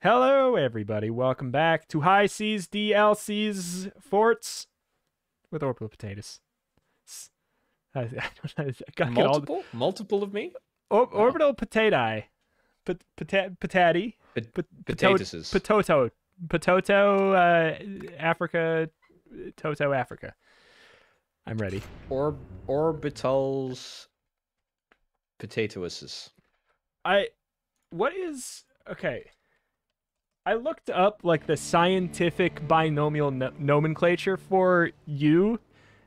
Hello, everybody. Welcome back to High Seas DLC's Forts with Orbital Potatoes. I, I don't know. I gotta get all the- Multiple? Multiple of me? Or, Orbital Potati. Pot, pota- potati. Pot- Pot- potatoes. Potato. Potato, uh, Africa. Toto, Africa. I'm ready. Or orbitals potatoes. I what is okay I looked up like the scientific binomial no- nomenclature for you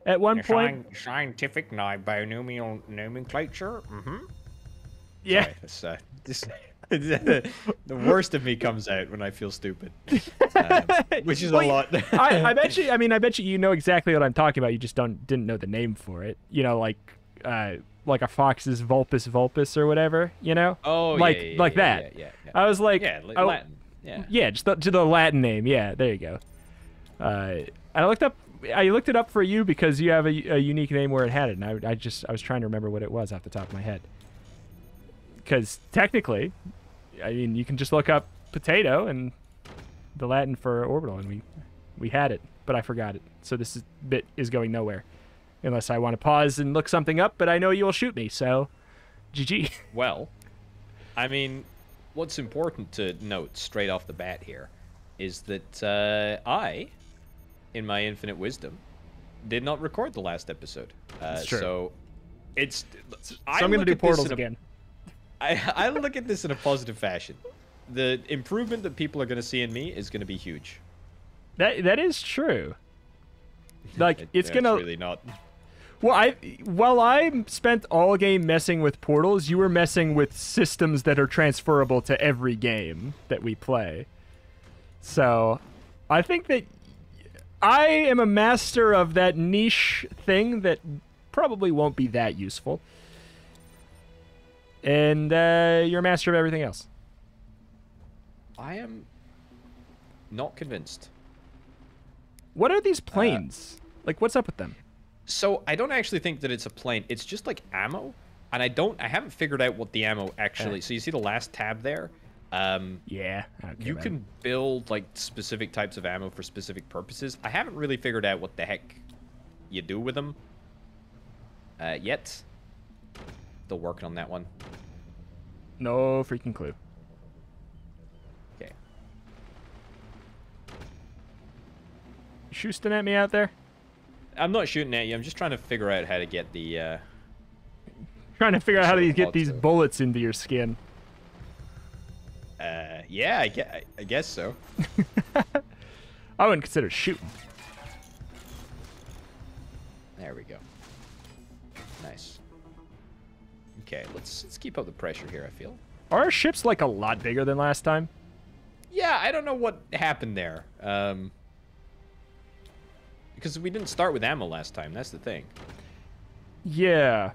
at one point. scientific binomial nomenclature. Mm-hmm. Yeah. It's, uh, this, the worst of me comes out when I feel stupid, um, which is Well, a lot. I, I bet you I mean I bet you you know exactly what I'm talking about. You just don't didn't know the name for it. You know like uh like a fox's vulpes vulpes or whatever, you know? Oh, like- yeah, yeah, like yeah, that. Yeah, yeah, I was like yeah. yeah oh, Latin. Yeah. Yeah, just the, to the Latin name. Yeah, there you go. Uh, I looked up. I looked it up for you because you have a, a unique name where it had it, and I, I just I was trying to remember what it was off the top of my head. Because technically, I mean, you can just look up potato and the Latin for orbital, and we we had it, but I forgot it. So this is, bit is going nowhere, unless I want to pause and look something up. But I know you will shoot me, so GG. Well, I mean, what's important to note straight off the bat here is that uh, I, in my infinite wisdom, did not record the last episode. Uh, It's true. So it's. so I I'm gonna do portals a- again. I, I look at this in a positive fashion. The improvement that people are going to see in me is going to be huge. That that is true. Like It- it's gonna really not. Well, I while I spent all game messing with portals, you were messing with systems that are transferable to every game that we play. So, I think that I am a master of that niche thing that probably won't be that useful. And uh, you're a master of everything else. I am not convinced. What are Uh, these planes? like, what's up with them? So I don't actually think that it's a plane. It's just like ammo, and I don't. I haven't figured out what the ammo actually. So you see the last tab there. Um, Yeah, okay, you then. can build like specific types of ammo for specific purposes. I haven't really figured out what the heck you do with them uh, yet. Still working on that one. no freaking clue. Okay. You shooting at me out there? I'm not shooting at you. I'm just trying to figure out how to get the. Uh, Trying to figure out how to get these bullets into your skin. uh, yeah, I guess, I guess so. I wouldn't consider shooting. There we go. Nice. Okay, let's let's keep up the pressure here. I feel. Are our ships like a lot bigger than last time? Yeah, I don't know what happened there. Um, because we didn't start with ammo last time. That's the thing. Yeah.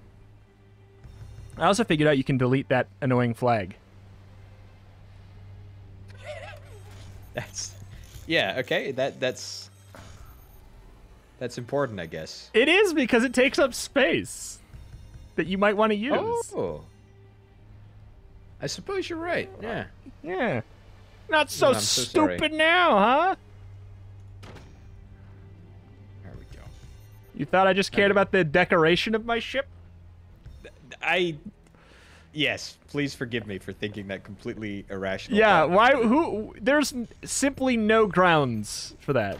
I also figured out you can delete that annoying flag. That's. Yeah. Okay. That that's. That's important, I guess. It is because it takes up space that you might want to use. Oh. I suppose you're right. Yeah. Yeah. Not so I'm so sorry. stupid now, huh? You thought I just cared about the decoration of my ship? I. Yes. Please forgive me for thinking that completely irrational. Yeah, thought. why who there's simply no grounds for that.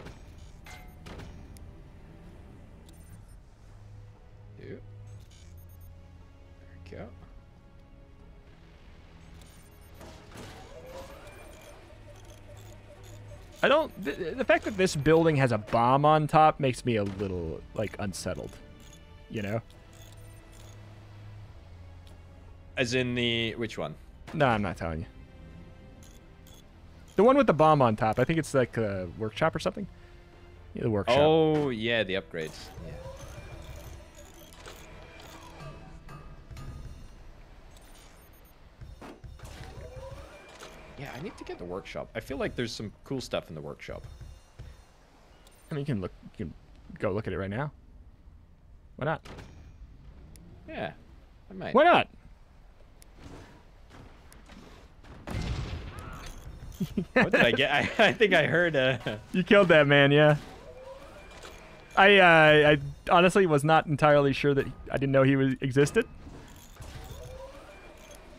I don't. The, the fact that this building has a bomb on top makes me a little like unsettled. You know? As in the which one? No, I'm not telling you. The one with the bomb on top. I think it's like a workshop or something. Yeah, the workshop. Oh yeah, the upgrades. Yeah. Yeah, I need to get the workshop. I feel like there's some cool stuff in the workshop. I mean, you can look. You can go look at it right now. Why not? Yeah, I might. Why not? What did I get? I, I think I heard. Uh, You killed that man, yeah. I uh, I honestly was not entirely sure that I didn't know he was existed.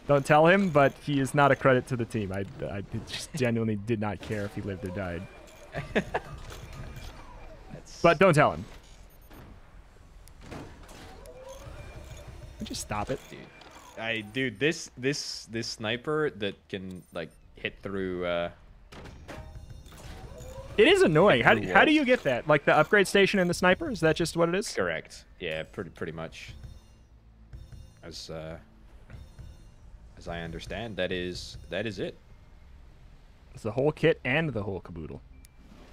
Don't tell him, but he is not a credit to the team. I, I just genuinely did not care if he lived or died. But don't tell him. Just stop it. dude, I dude this this this sniper that can like hit through. Uh, It is annoying. How, how do you get that? Like the upgrade station and the sniper? Is that just what it is? correct. Yeah, pretty pretty much. As uh, as I understand, that is that is it. It's the whole kit and the whole caboodle.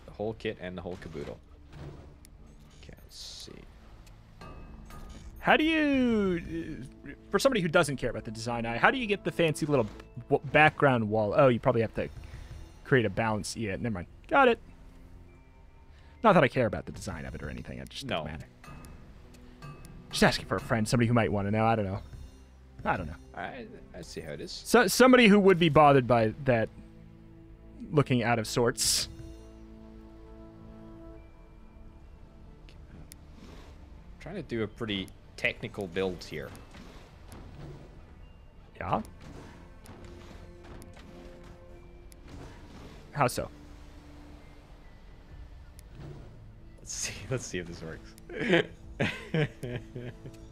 The whole kit and the whole caboodle. Okay, let's see. How do you, for somebody who doesn't care about the design eye, how do you get the fancy little background wall? Oh, you probably have to create a balance. Yeah, never mind. Got it. Not that I care about the design of it or anything. It just No. doesn't matter. Just asking for a friend, somebody who might want to know. I don't know. I don't know. I I see how it is. So somebody who would be bothered by that looking out of sorts. trying to do a pretty technical build here. Yeah. How so? Let's see. Let's see if this works.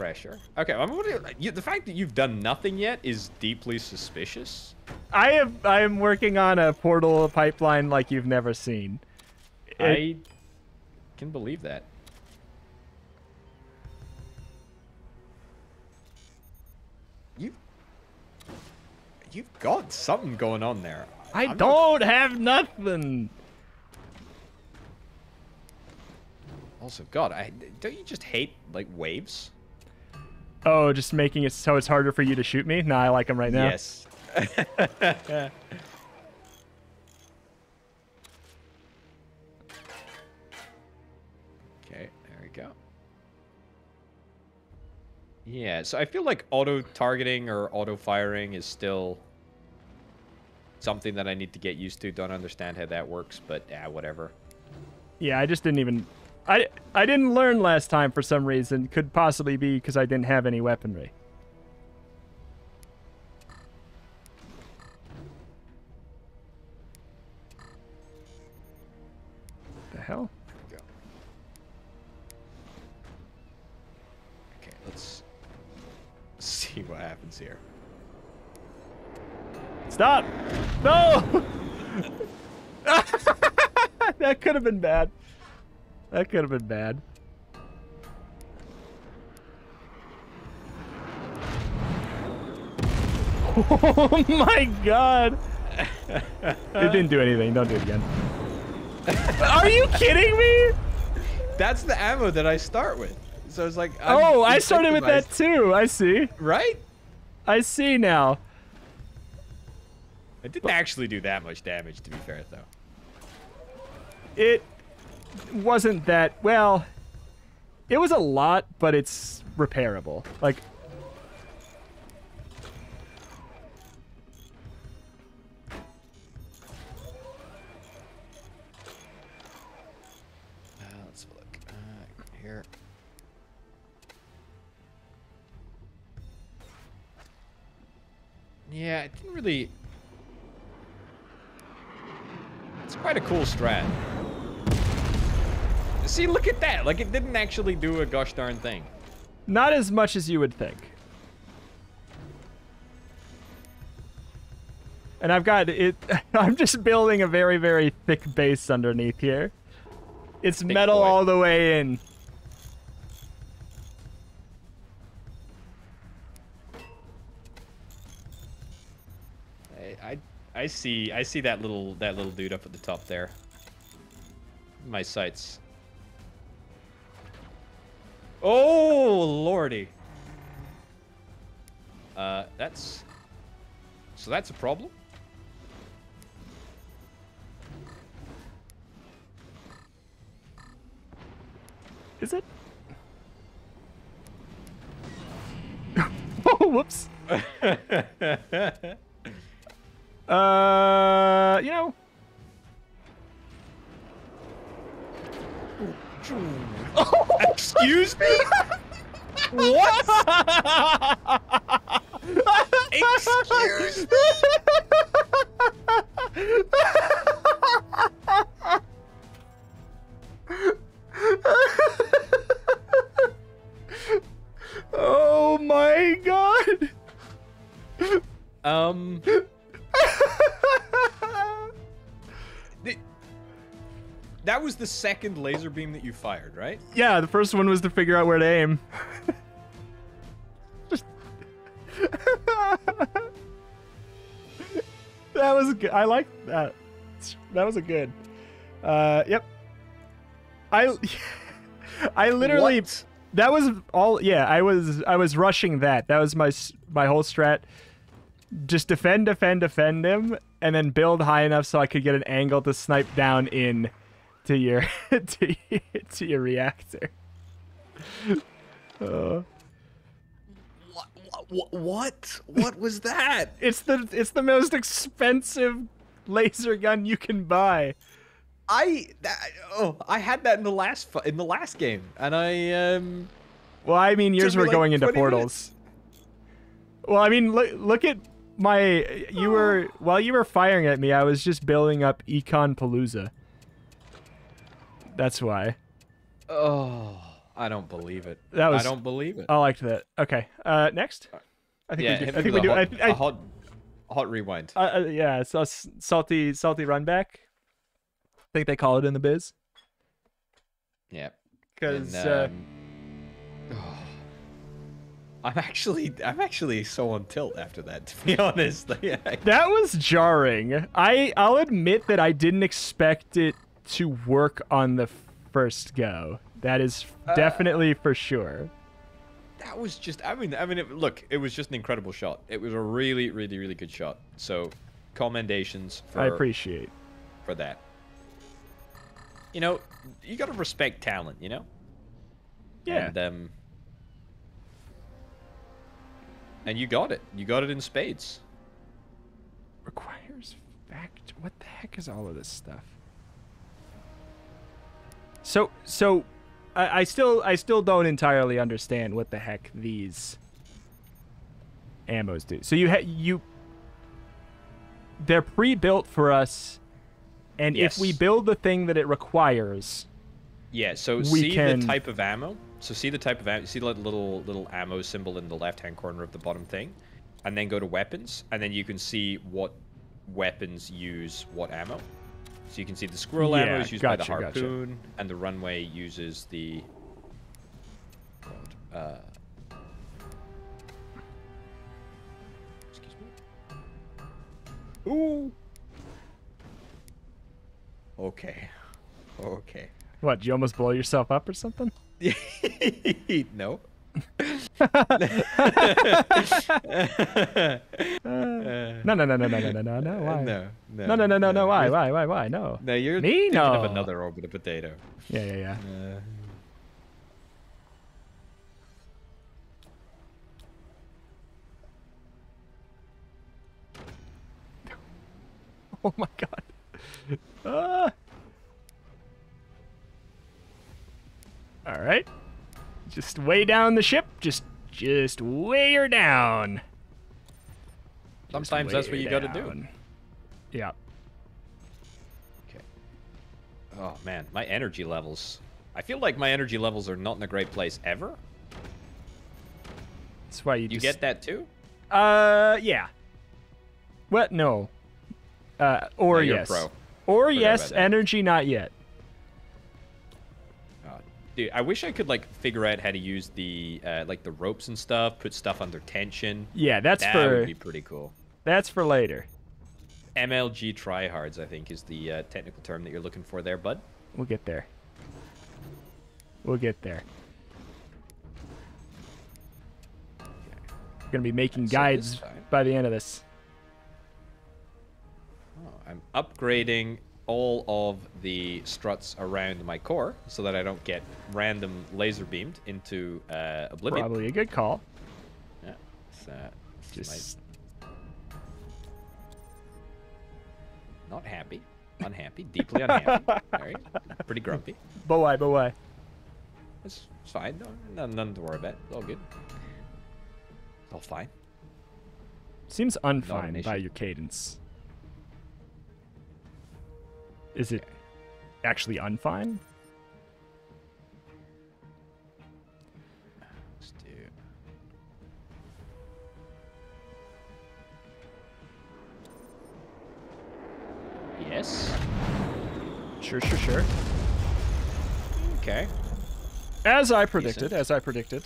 Pressure. Okay, I'm wondering, you, the fact that you've done nothing yet is deeply suspicious. I am I am working on a portal pipeline like you've never seen. It- I can believe that. You, you've got something going on there. I I'm not- don't have nothing. Also, God, I don't you just hate like waves? Oh, just making it so it's harder for you to shoot me? Nah, I like him right now. Yes. okay, there we go. Yeah, so I feel like auto targeting or auto firing is still something that I need to get used to. Don't understand how that works, but yeah, whatever. Yeah, I just didn't even I I didn't learn last time for some reason. Could possibly be because I didn't have any weaponry. That could have been bad. Oh my god! it didn't do anything. Don't do it again. Are you kidding me? That's the ammo that I start with. So it's like I'm Oh, I started with that too. I see. right? I see now. It didn't actually do that much damage, to be fair, though. it wasn't that well it was a lot but it's repairable like Uh. Uh, here. Yeah, it didn't really. It's quite a cool strat. See, look at that. Like, it didn't actually do a gosh darn thing. not as much as you would think and i've got it i'm just building a very very thick base underneath here it's metal boy. all the way in I, I, I see, I see that little, that little dude up at the top there. My sights. Oh lordy. Uh, that's. So that's a problem. is it oh, whoops. Uh, you know. Excuse me? what? Excuse me? oh my god. Um. That was the second laser beam that you fired, right? Yeah, the first one was to figure out where to aim. Just- that was good. I like that. That was a good. Uh, yep. I I literally What? that was all yeah, I was I was rushing that. That was my s- my whole strat. Just defend, defend, defend him and then build high enough so I could get an angle to snipe down in to your to, to your reactor. Uh, What? What? What, what was that? it's the it's the most expensive laser gun you can buy. I that, oh I had that in the last in the last game, and I um Well, I mean, yours were like going into 20 portals. Well, I mean, look look at my. You were while you were firing at me, I was just building up Econ Palooza. That's why oh I don't believe it. That was- I don't believe it. I liked that. Okay, uh, next. I think yeah, we do. I think we a do. Hot, I, a hot hot rewind. uh, uh, yeah, so salty salty run back. I think they call it in the biz yeah. because uh, um, I'm actually I'm actually so on tilt after that. To be honest. That was jarring. I I'll admit that I didn't expect it to work on the first go. That is Uh, definitely for sure. that was just I mean I mean it, look, it was just an incredible shot. It was a really really really good shot. So, commendations for I appreciate. for that. You know, you got to respect talent, you know? Yeah. And um and you got it. You got it in spades. Requires fact. What the heck is all of this stuff? So so, I, I still I still don't entirely understand what the heck these ammos do. So you ha- you they're pre-built for us, and if we build the thing that it requires, Yeah, so We see can- the type of ammo. So see the type of ammo. See the little little ammo symbol in the left-hand corner of the bottom thing, and then go to weapons, and then you can see what weapons use what ammo. So you can see the squirrel ammo is used by the gotcha, gotcha. harpoon, and the runway uses the. Uh, excuse me. Ooh. Okay. Okay. what? You almost blow yourself up or something? no. No, no, no, no, no, no, no, no. Why? No, no, no, no, no, why? Why? Why? Why? No. No, you're me. No. Of another orbital potato. Yeah, yeah, yeah. Uh, Oh my god. Uh. All right. Just way down the ship. Just just way her down. Just sometimes that's what you got to do. Yeah. Okay. Oh man, my energy levels. I feel like my energy levels are not in a great place ever. That's why you, You just. get that too? Uh, yeah. What? No. Uh, or No, yes. pro. Or yes. Energy, not yet. Uh, dude, I wish I could like figure out how to use the uh, like the ropes and stuff, put stuff under tension. Yeah, that's that for would be pretty cool. That's for later. MLG tryhards, I think, is the uh, technical term that you're looking for there, bud. We'll get there. We'll get there. We're gonna be making So guides by the end of this. Oh, I'm upgrading all of the struts around my core so that I don't get random laser beamed into uh, oblivion. Probably a good call. Yeah. uh, Just not happy, unhappy, deeply unhappy. Very, pretty grumpy. but why? But why? It's, it's fine. No, no, nothing to worry about. It's all good. It's all fine. Seems unfine by your cadence. Is it actually unfine? Yes. Sure, sure, sure. Okay. As I predicted, as I predicted.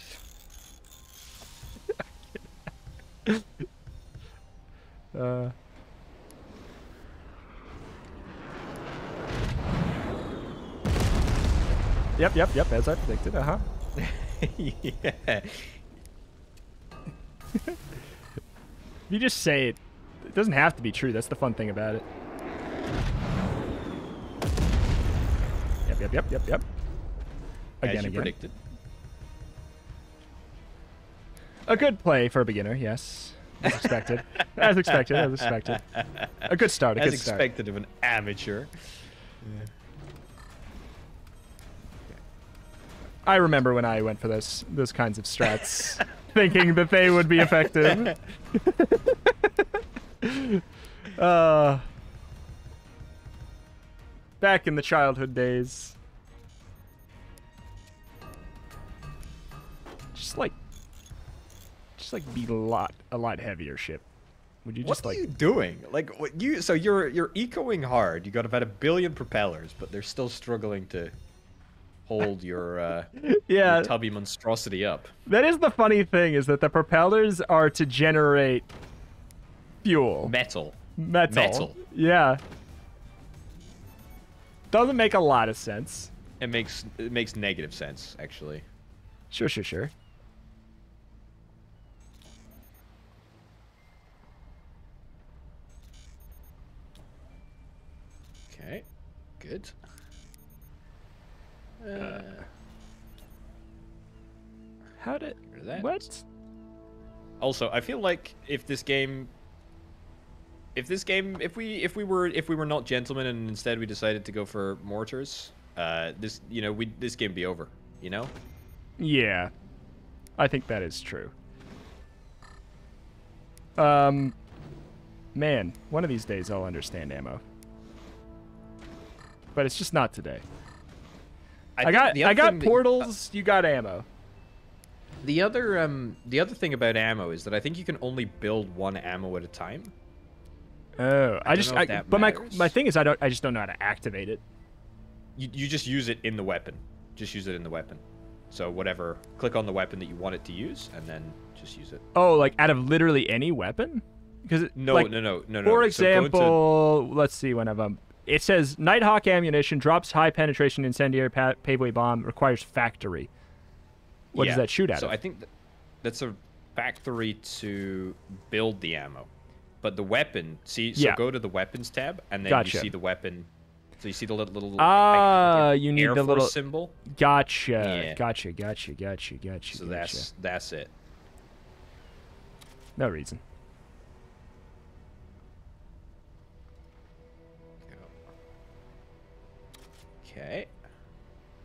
uh, yep, yep, yep, as I predicted, uh-huh. yeah. You just say it. It doesn't have to be true. That's the fun thing about it. Yep, yep, yep, yep, yep. Again, As you again. predicted. A good play for a beginner, yes. As expected. as expected, as expected. A good start, a As good start. As expected of an amateur. I remember when I went for those those kinds of strats, thinking that they would be effective. uh, back in the childhood days. Just like, just like be a lot a lot heavier ship. Would you just What just are you doing? Like what you? So you're you're ecoing hard. You got about a billion propellers, but they're still struggling to hold your, uh, yeah, your tubby monstrosity up. that is the funny thing is that the propellers are to generate fuel. Metal. Metal. Metal. Yeah. Doesn't make a lot of sense. It makes it makes negative sense actually. Sure, sure, sure. Okay. Good. Uh, How did what? Also, I feel like if this game if this game if we if we were if we were not gentlemen and instead we decided to go for mortars, uh this you know, we this game be over, you know? Yeah. I think that is true. Um man, one of these days I'll understand ammo. But it's just not today. I, think got I got that- portals, you got ammo. The other um the other thing about ammo is that I think you can only build one ammo at a time. Oh, I, don't just I, but my matters. my thing is I don't I just don't know how to activate it. You you just use it in the weapon. Just use it in the weapon. So whatever, click on the weapon that you want it to use and then just use it. Oh, like out of literally any weapon? Because No, like, no, no, no, no. For So go into- example, let's see one of them. It says Nighthawk ammunition drops high penetration incendiary pa- paveway bomb requires factory. What Yeah, does that shoot at? So I think th- that's a factory to build the ammo. But the weapon, see, so Yeah. go to the weapons tab, and then Gotcha. you see the weapon. So you see the little, little Ah, like, you need Air the Force little- symbol. gotcha, Yeah. gotcha, gotcha, gotcha, gotcha. So gotcha. that's that's it. no reason. Okay.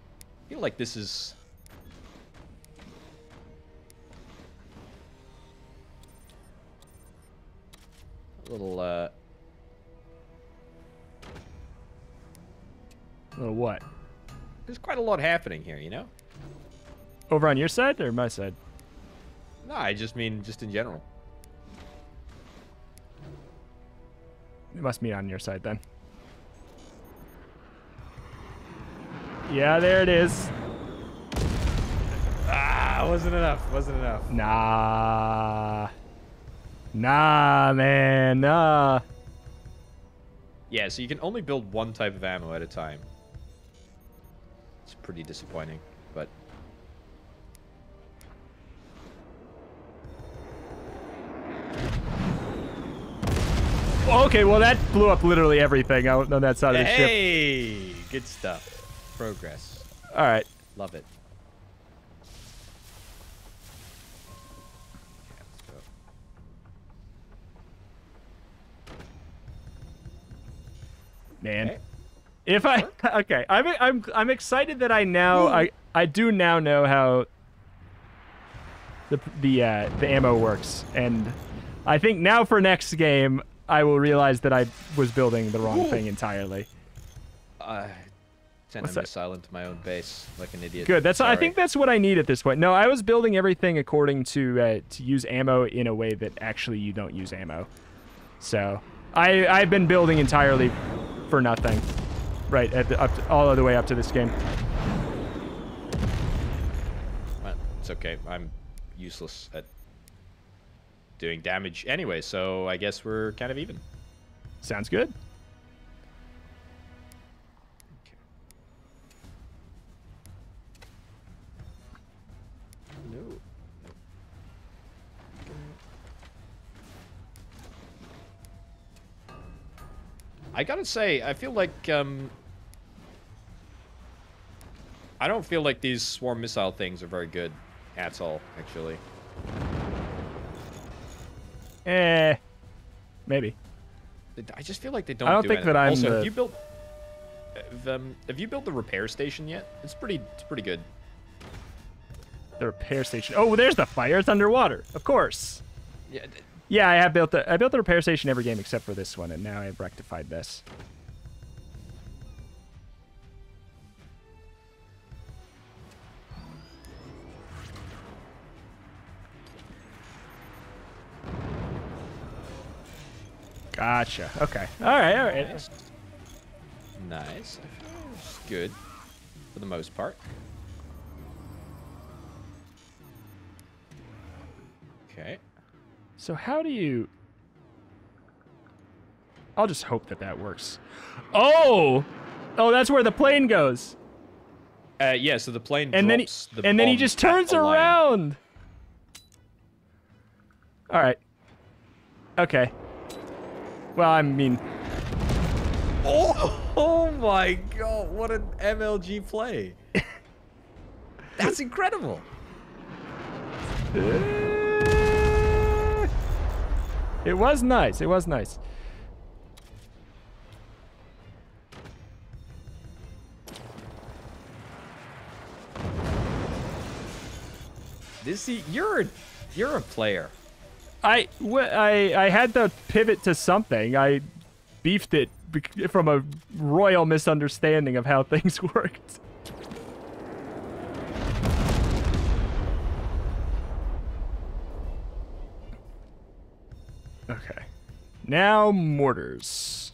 I feel like this is. Little, uh. Little what? There's quite a lot happening here, you know? Over on your side or my side? No, I just mean just in general. It must be on your side then. Yeah, there it is. Ah, wasn't enough. Wasn't enough. Nah. Nah, man, nah. Yeah, so you can only build one type of ammo at a time. It's pretty disappointing, but Okay, well that blew up literally everything out on that side of the ship. hey, good stuff. Progress. All right. Love it. Man. Okay. If I okay, I'm I'm I'm excited that I now I I do now know how the the uh, the ammo works, and I think now for next game I will realize that I was building the wrong thing entirely. I sent What's a that? missile into my own base like an idiot. Good. That's I think that's what I need at this point. No, I was building everything according to uh, to use ammo in a way that actually you don't use ammo. So I I've been building entirely for nothing, right? At the, up to, all the way up to this game. It's okay. I'm useless at doing damage anyway, so I guess we're kind of even. Sounds good. I gotta say, I feel like um, I don't feel like these swarm missile things are very good at all. Actually, Eh, maybe. I just feel like they don't. I don't do think that. I'm Also, the- have you built? Um, have you built the repair station yet? It's pretty. It's pretty good. The repair station. Oh, there's the fire. It's underwater. Of course. Yeah. Yeah, I have built the I built the repair station every game except for this one, and now I've rectified this. Gotcha. Okay. All right. All right. Nice. Good for the most part. Okay. So how do you? I'll just hope that that works. Oh, oh, that's where the plane goes, Uh, yeah. So the plane and then he, the and then he just turns around. All right. Okay. Well, I mean, Oh, oh my god! What an MLG play. That's incredible. it was nice. It was nice. This you're you're a player. I, I, I had to pivot to something. I beefed it from a royal misunderstanding of how things worked. Okay. Now mortars.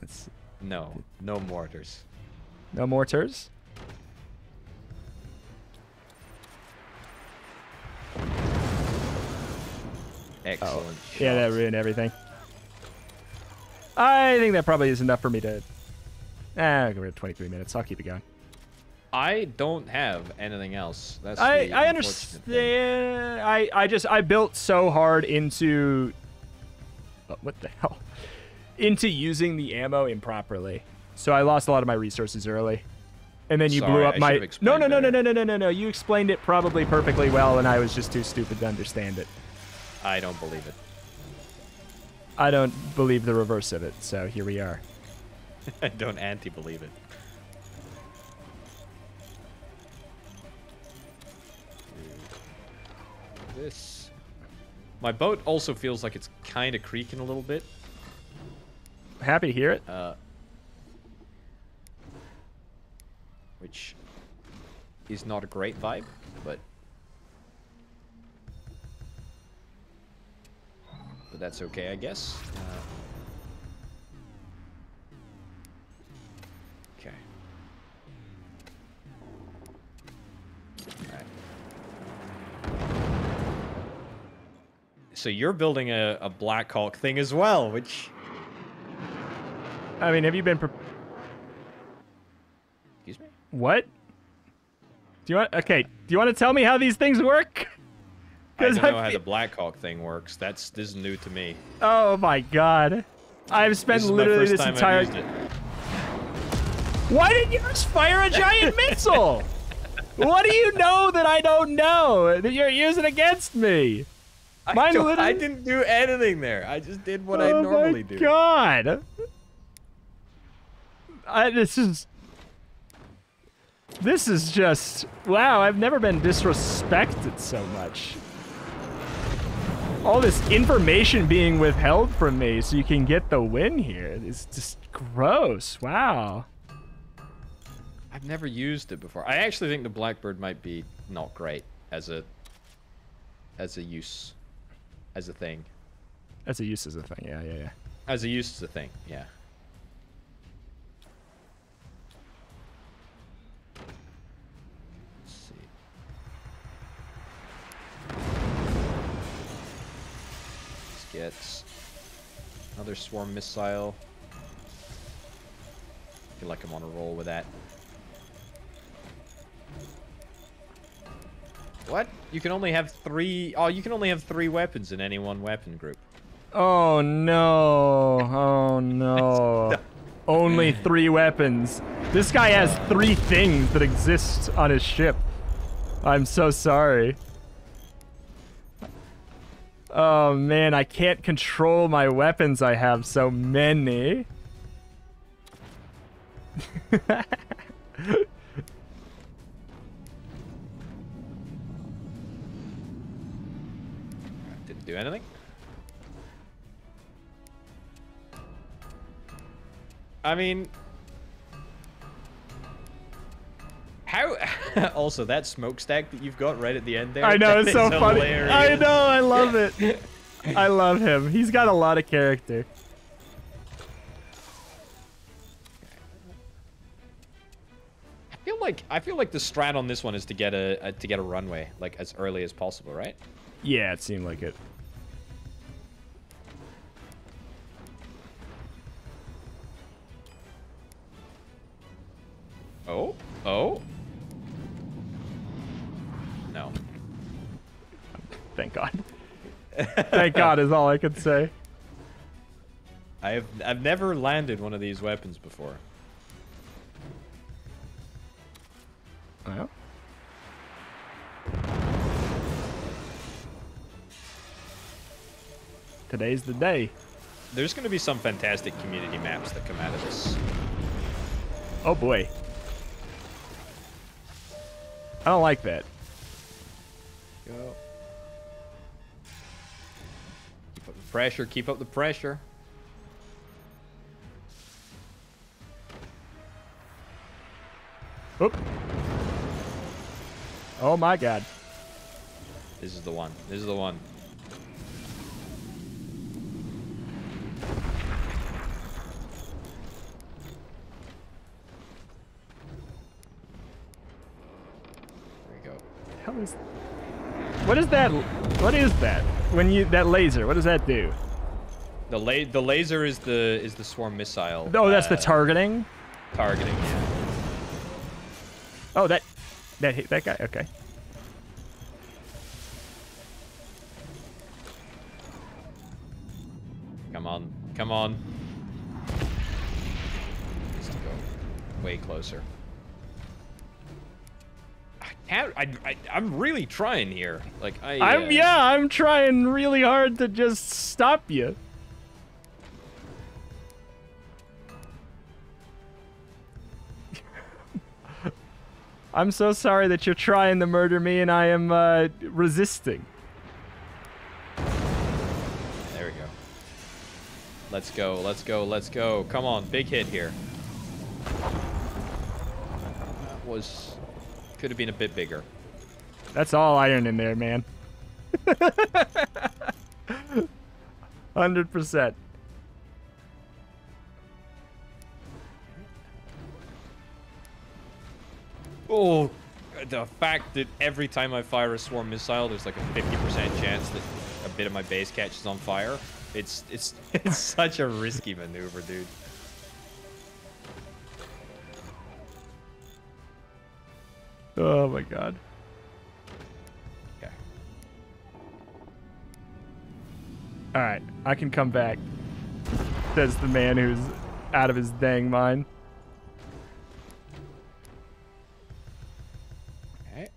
Let's, No, no mortars. no mortars? Excellent. Yeah, that ruined everything. I think that probably is enough for me to. Ah, we're at 23 minutes. I'll keep it going. I don't have anything else. That's I I understand. I I just I built so hard into. What the hell? Into using the ammo improperly, so I lost a lot of my resources early. And then you blew up I my. No, no, no, no, no, no, no, no, no. You explained it probably perfectly well, and I was just too stupid to understand it. I don't believe it. I don't believe the reverse of it, so here we are. I don't anti-believe it. This. My boat also feels like it's kind of creaking a little bit. Happy to hear it. Uh, which is not a great vibe, but but that's okay, I guess. So you're building a, a Black Hawk thing as well, which I mean, have you been? Pre- excuse me. What? Do you want? Okay. Do you want to tell me how these things work? I don't know how fe- the Blackhawk thing works. That's this is new to me. Oh my god. I've spent This literally this entire. Why didn't you just fire a giant missile? What do you know that I don't know that you're using against me? Mine don't- literally. I didn't do anything there. I just did what I oh normally do. oh normally my do. God. I, this is. This is just wow. I've never been disrespected so much. All this information being withheld from me so you can get the win here is just gross. Wow. I've never used it before. I actually think the Blackbird might be not great as a as a use as a thing. As a use as a thing. Yeah, yeah, yeah. As a use as a thing, yeah. Let's see. Let's get another swarm missile. feel like I'm on a roll with that. What? You can only have three. Oh, you can only have three weapons in any one weapon group. Oh no. Oh no. Only three weapons. This guy has three things that exist on his ship. I'm so sorry. Oh man, I can't control my weapons. I have so many. do anything. I mean, how? also, that smokestack that you've got right at the end there. I know, it's so funny. hilarious. I know, I love it. I love him. He's got a lot of character. I feel like I feel like the strat on this one is to get a, a to get a runway like as early as possible, right? Yeah, it seemed like it. Oh, oh. No. Thank God. Thank God is all I could say. I have I've never landed one of these weapons before. Oh, well. Today's the day. There's going to be some fantastic community maps that come out of this. Oh boy. I don't like that. Go. Keep up the pressure. Keep up the pressure. Oop. Oh my god. This is the one. This is the one. There we go. Hell is What is that? What is that? When you that laser, what does that do? The la the laser is the is the swarm missile. Oh, that's the uh, targeting. targeting. Yeah. Oh, that that hit that guy. Okay. Come on. Come on. Needs to go way closer. I can't. I, I, I'm really trying here. Like I. uh, I'm yeah, I'm trying really hard to just stop you. I'm so sorry that you're trying to murder me and I am uh, resisting. There we go. Let's go. Let's go. Let's go. Come on. Big hit here. That was. Could have been a bit bigger. That's all iron in there, man. 100%. Oh, the fact that every time I fire a swarm missile, there's like a 50% chance that a bit of my base catches on fire. It's it's it's such a risky maneuver, dude. Oh my god. Okay. All right, I can come back. Says the man who's out of his dang mind. Okay.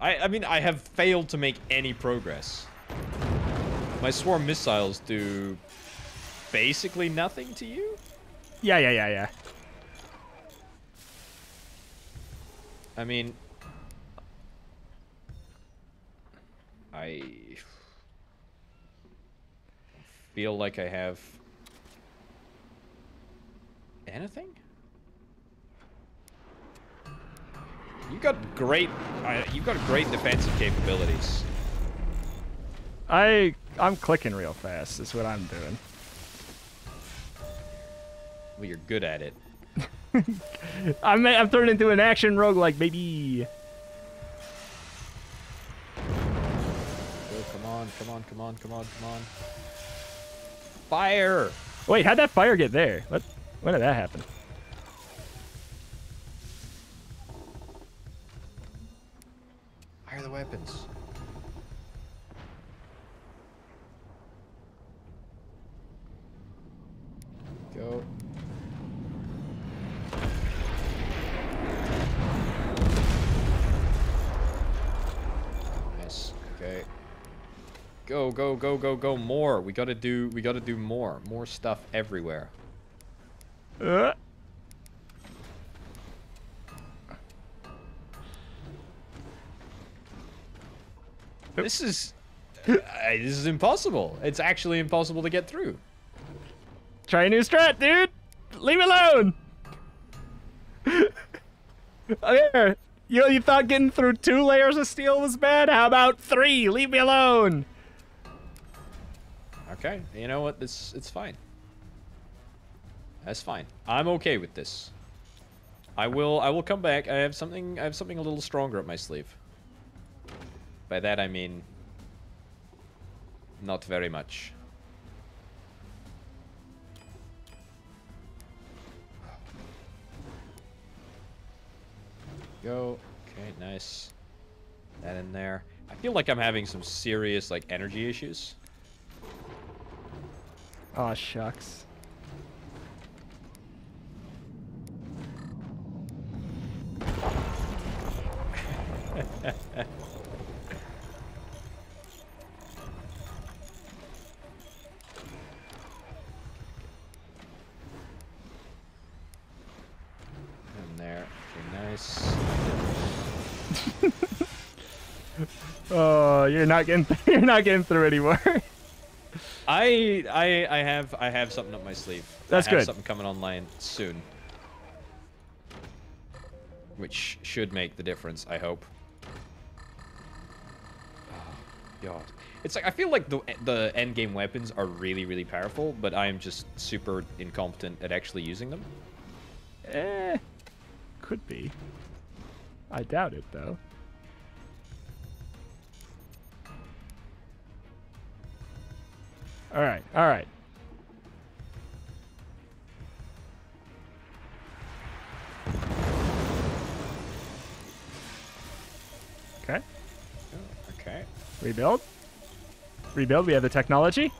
I, I mean, I have failed to make any progress. My swarm missiles do basically nothing to you? Yeah, yeah, yeah, yeah. I mean, I feel like I have anything. You got great, uh, you've got great defensive capabilities. I I'm clicking real fast. Is what I'm doing. Well, you're good at it. I'm I'm turning into an action roguelike, baby. Oh, come on, come on, come on, come on, come on. Fire! Wait, how'd that fire get there? What? When did that happen? Fire the weapons. Go. Nice. Okay. Go, go, go, go, go. More. We gotta do. We gotta do more. More stuff everywhere. Uh, This is. uh, this is impossible. It's actually impossible to get through. try a new strat, dude. Leave me alone. oh, there. You you thought getting through two layers of steel was bad? How about three? Leave me alone. Okay, you know what? This it's fine. That's fine. I'm okay with this. I will I will come back. I have something I have something a little stronger up my sleeve. By that I mean not very much. Go. Okay, nice. That in there. I feel like I'm having some serious like energy issues. Oh shucks. In there. Okay, nice. Oh, you're not getting you're not getting through anymore. I I I have I have something up my sleeve. That's I have good. Something coming online soon, which should make the difference. I hope. Oh God, it's like I feel like the the end game weapons are really really powerful, but I am just super incompetent at actually using them. eh, could be. I doubt it though. All right, all right. Okay, okay. rebuild. Rebuild. We have the technology.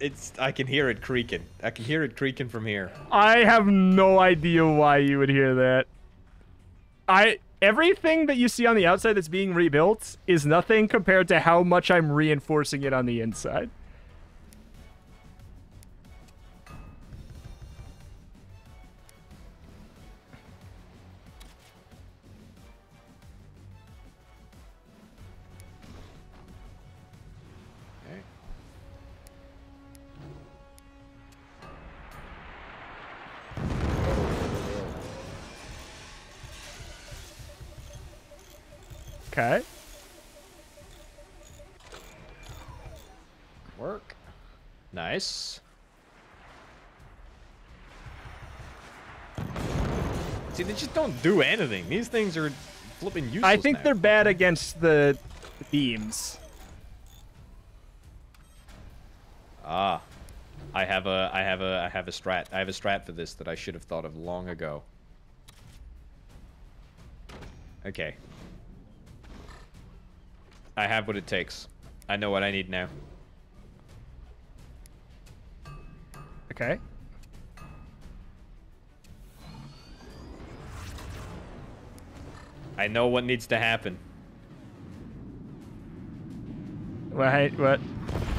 It's I can hear it creaking. I can hear it creaking from here. I have no idea why you would hear that. I everything that you see on the outside that's being rebuilt is nothing compared to how much I'm reinforcing it on the inside. Just don't do anything. These things are flipping useless. I think now. they're bad against the beams. Ah, I have a, I have a, I have a strat. I have a strat for this that I should have thought of long ago. Okay. I have what it takes. I know what I need now. Okay. I know what needs to happen. Well, hey, what?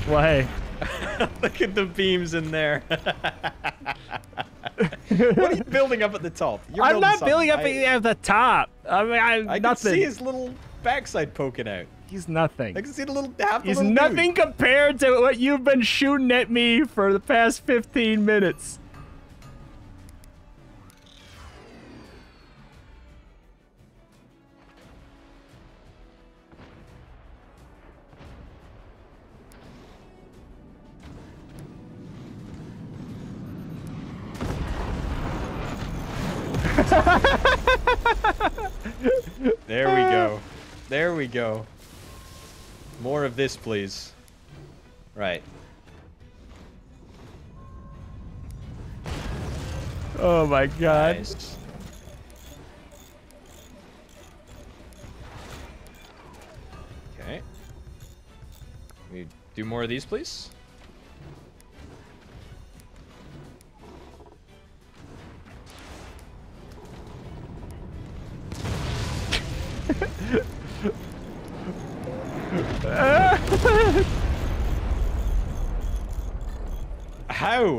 Well, hey. Look at the beams in there. what are you building up at the top? You're I'm not building up I, at the top. I mean, I, I can nothing. see his little backside poking out. He's nothing. I can see the little half the He's little nothing dude. compared to what you've been shooting at me for the past 15 minutes. There we go. There we go. More of this, please. Right. Oh my god. Nice. Okay. We do more of these, please.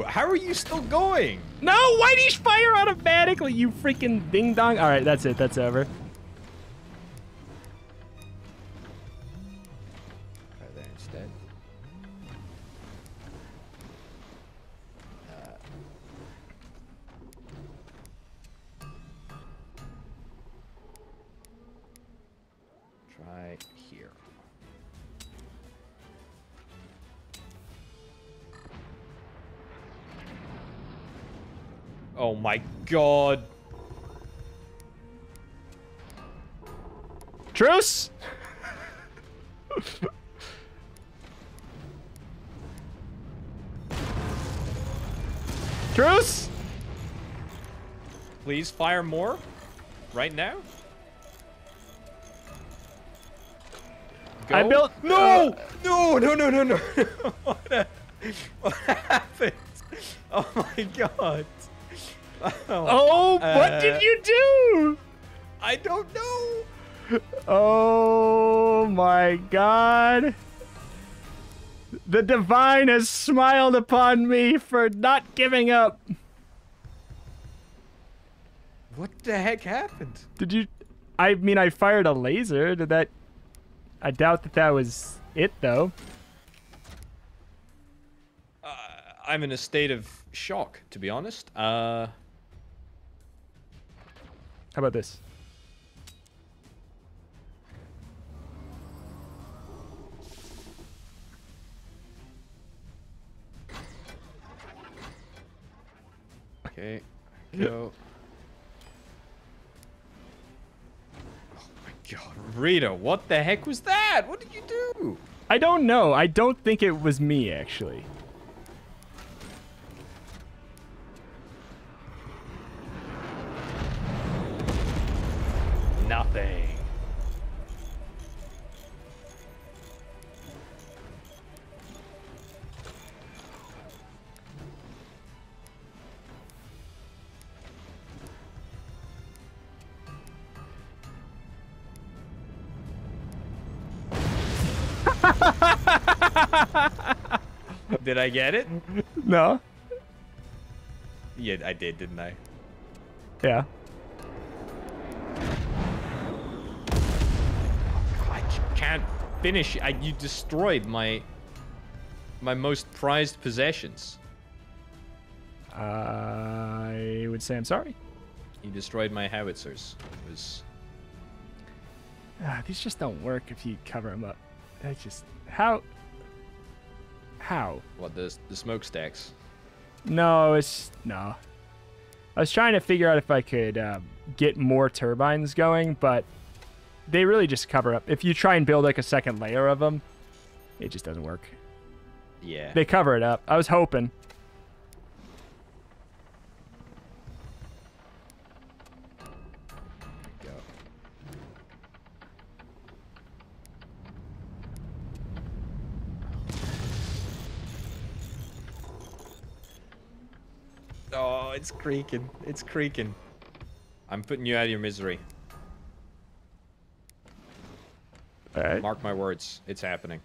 How? Are you still going? No, why do you fire automatically, you freaking ding dong? All right, that's it. That's over. God. Truce! Truce! Please fire more. Right now. I built- No! uh, no! No! No! No! No! what, a- what happened? Oh my god! Oh, what Uh, did you do? I don't know. Oh my god. The divine has smiled upon me for not giving up. What the heck happened? Did you? I mean, I fired a laser. Did that? I doubt that that was it, though. Uh, I'm in a state of shock, to be honest. Uh, How about this? okay, go. Oh my god, Rita, what the heck was that? What did you do? I don't know. I don't think it was me, actually. Nothing. Did I get it? No? Yeah, I did, didn't I? Yeah. I c- can't finish. I, you destroyed my my most prized possessions. I would say I'm sorry. You destroyed my howitzers. It was Ah, these just don't work if you cover them up. They just how how? what the the smokestacks. No, it's no. I was trying to figure out if I could um, get more turbines going, but they really just cover up. If you try and build like a second layer of them, it just doesn't work. Yeah. They cover it up. I was hoping. go. Oh, it's creaking. It's creaking. I'm putting you out of your misery. All right. Mark my words, it's happening.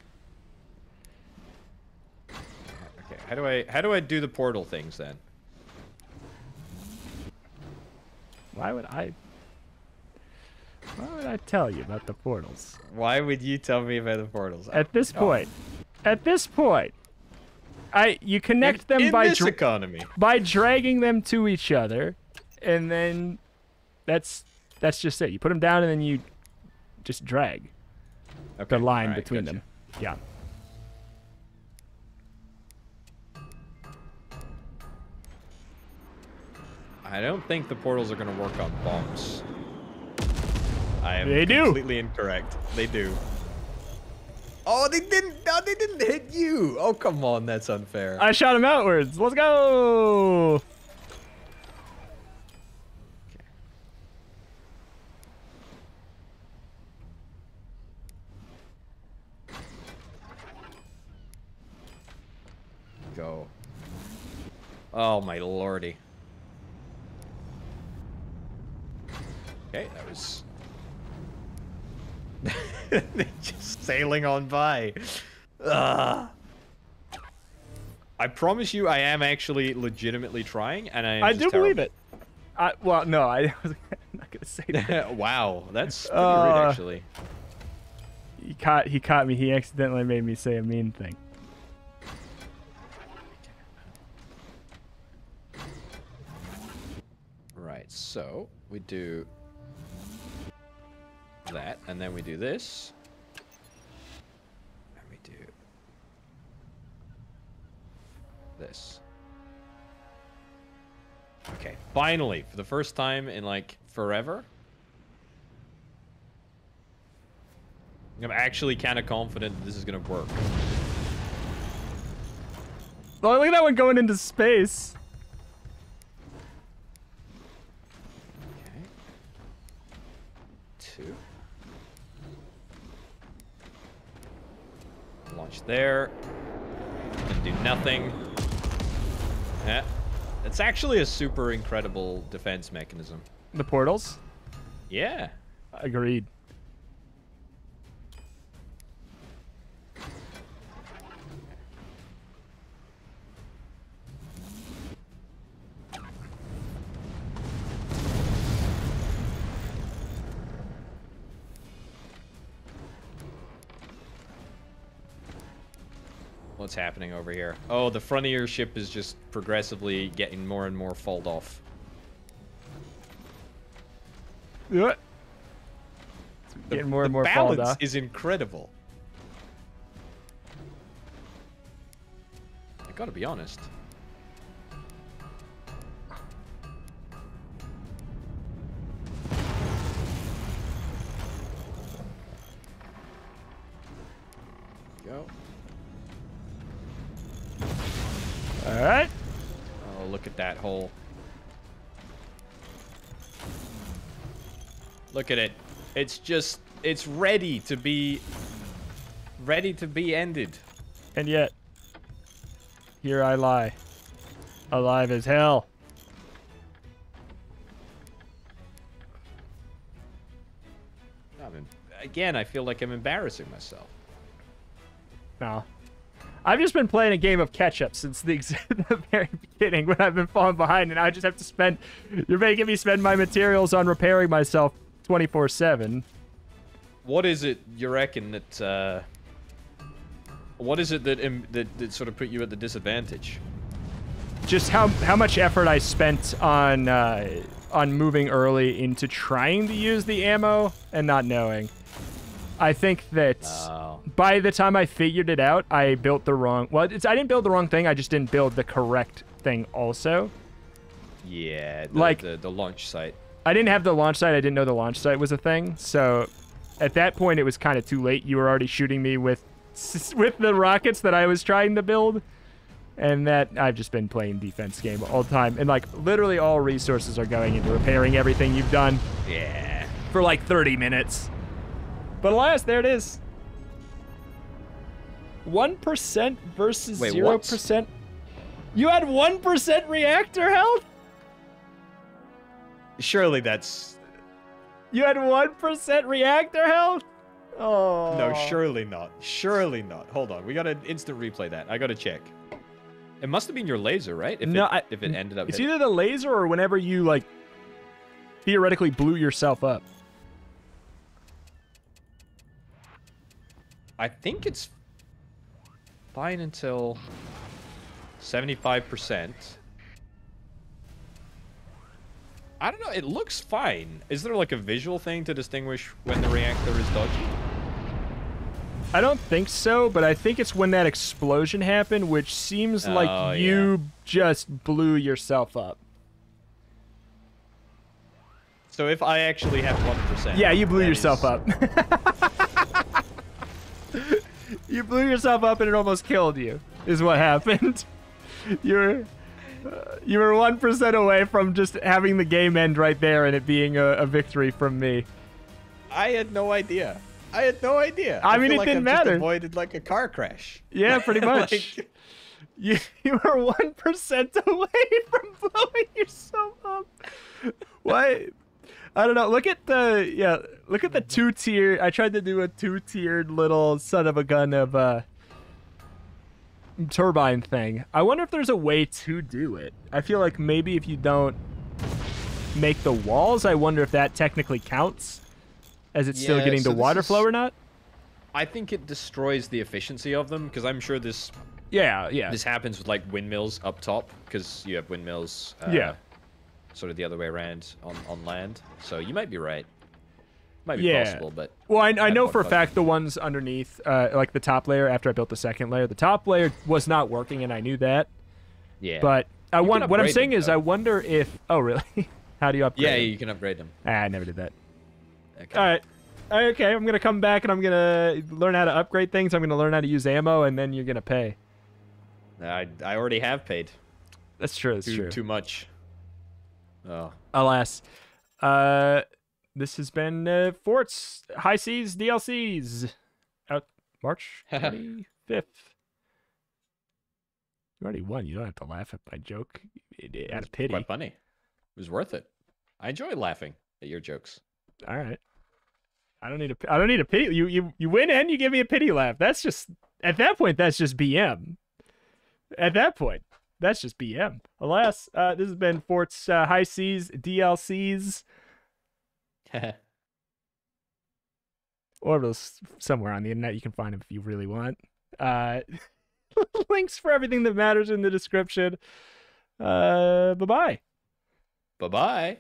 Okay, how do I how do I do the portal things then? Why would I? Why would I tell you about the portals? Why would you tell me about the portals? At this Oh. point, at this point, I you connect in, them in by this economy. by dragging them to each other, and then that's that's just it. You put them down, and then you just drag Okay, the line alright, between gotcha. them. Yeah. I don't think the portals are gonna work on bombs. I am They do. completely incorrect. They do. Oh, they didn't. No, they didn't hit you. Oh, come on, that's unfair. I shot him outwards. Let's go. Go. Oh my lordy. Okay, that was. Just sailing on by. Ugh. I promise you, I am actually legitimately trying, and I. I do believe it. I, well, no, I was not gonna say that. wow, that's pretty Uh, rude, actually. He caught he caught me. He accidentally made me say a mean thing. So we do that, and then we do this. And we do this. Okay, finally, for the first time in like forever, I'm actually kind of confident this is gonna work. Oh, look at that one going into space. Okay. Two. There. And do nothing. Yeah. It's actually a super incredible defense mechanism. The portals. Yeah. Agreed. Happening over here? Oh, the front of your ship is just progressively getting more and more fold off. Yeah. It's The, Getting more and more fall balance off. is incredible. I gotta be honest. Hole. Look at it. It's just, it's ready to be, ready to be ended. And yet, here I lie, alive as hell. Again, I feel like I'm embarrassing myself. No. I've just been playing a game of catch up since the, the very beginning when I've been falling behind, and I just have to spend. You're making me spend my materials on repairing myself 24 7. What is it you reckon that, uh, what is it that, that, that sort of put you at the disadvantage? Just how how much effort I spent on uh, on moving early into trying to use the ammo and not knowing. I think that Oh. by the time I figured it out, I built the wrong. Well, it's I didn't build the wrong thing. I just didn't build the correct thing. Also, Yeah, the, Like- the, the launch site. I didn't have the launch site. I didn't know the launch site was a thing. So at that point, it was kind of too late. You were already shooting me with with the rockets that I was trying to build. And that I've just been playing defense game all the time. And like literally all resources are going into repairing everything you've done Yeah. for like 30 minutes. But alas, there it is. 1% versus Wait, 0%. You had 1% reactor health? Surely that's You had 1% reactor health? Oh. No, surely not. Surely not. Hold on. We gotta instant replay that. I gotta check. It must have been your laser, right? If No, it, I- if it ended up. It's hit- either the laser or whenever you like theoretically blew yourself up. I think it's fine until seventy-five percent. I don't know. It looks fine. Is there like a visual thing to distinguish when the reactor is dodgy? I don't think so, but I think it's when that explosion happened, which seems Oh, like you just blew yourself up. So if I actually have one percent, Yeah, you blew yourself up. you blew yourself up and it almost killed you. Is what happened. you were uh, you were one percent away from just having the game end right there and it being a, a victory from me. I had no idea. I had no idea. I mean, it like didn't just matter. avoided like a car crash. Yeah, pretty much. Like- You you were one percent away from blowing yourself up. Why? I don't know. Look at the yeah. Look at the two tier. I tried to do a two tiered little son of a gun of uh turbine thing. I wonder if there's a way to do it. I feel like maybe if you don't make the walls, I wonder if that technically counts as it's still getting so the water is- flow or not. I think it destroys the efficiency of them because I'm sure this Yeah, yeah. this happens with like windmills up top because you have windmills. Uh, Yeah. Sort of the other way around on on land. So you might be right. Might be Yeah. possible, but Well, I, I know for a fact the ones underneath, uh, like the top layer after I built the second layer, the top layer was not working, and I knew that. yeah. But I want what I'm saying them, is though. I wonder if. Oh, really? How do you upgrade? yeah, them? you can upgrade them. Ah, I never did that. Okay. All right. Okay, I'm gonna come back and I'm gonna learn how to upgrade things. I'm gonna learn how to use ammo, and then you're gonna pay. I I already have paid That's true. That's too true. too much. Oh. Alas, uh, this has been uh, Forts High Seas DLCs out March 25th. You already won. You don't have to laugh at my joke it- it- out of pity. Quite funny. It was worth it. I enjoy laughing at your jokes. All right. I don't need a. I don't need a pity. You you you win and you give me a pity laugh. That's just at that point. That's just BM. At that point, that's just BM. Alas, uh, this has been Forts uh, High Seas DLCs. or somewhere on the internet. You can find them if you really want. Uh, links for everything that matters in the description. Uh, bye bye. bye bye.